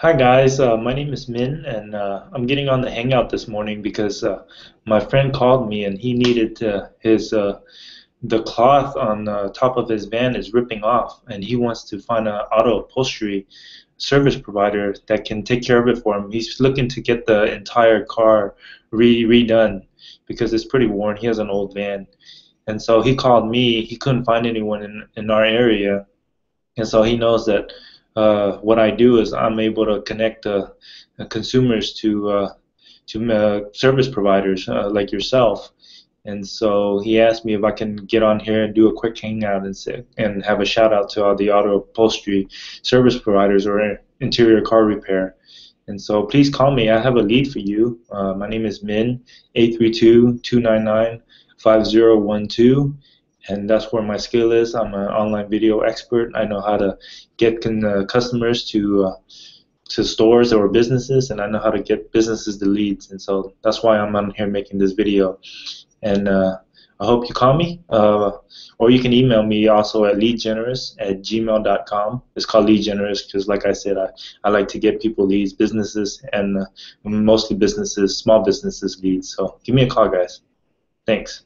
Hi guys, uh, my name is Min, and uh, I'm getting on the Hangout this morning because uh, my friend called me and he needed uh, his uh, the cloth on the top of his van is ripping off, and he wants to find an auto upholstery service provider that can take care of it for him. He's looking to get the entire car re redone because it's pretty worn. He has an old van, and so he called me. He couldn't find anyone in in our area, and so he knows that uh, what I do is I'm able to connect uh, consumers to uh, to uh, service providers uh, like yourself. And so he asked me if I can get on here and do a quick hangout and say, and have a shout out to all the auto upholstery service providers or interior car repair. And so please call me. I have a lead for you. Uh, my name is Min, 832-299-5012 and that's where my skill is. I'm an online video expert. I know how to get con- uh, customers to uh, to stores or businesses, and I know how to get businesses the leads. And so that's why I'm on here making this video. And uh, I hope you call me, uh, or you can email me also at leadgenerous at gmail.com. It's called Lead Generous because, like I said, I, I like to get people leads, businesses, and uh, mostly businesses, small businesses leads. So give me a call, guys. Thanks.